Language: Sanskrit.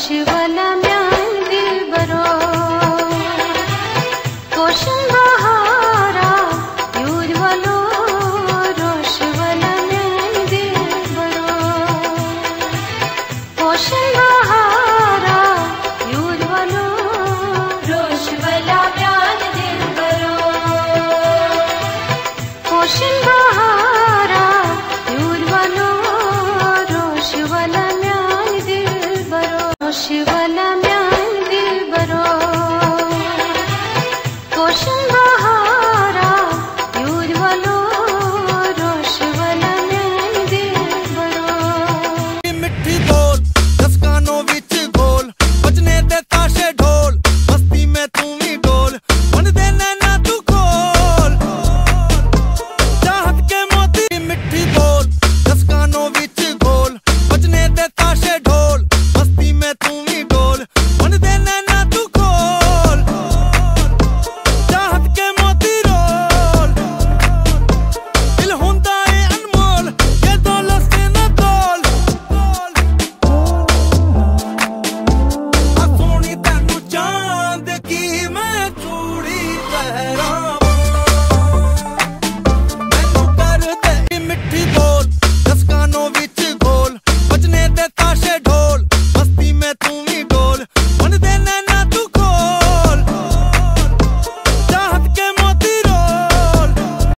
शिवन न्यादिबोशङ्गारार्लशिव नन्दी बशिङ्ग 拥抱。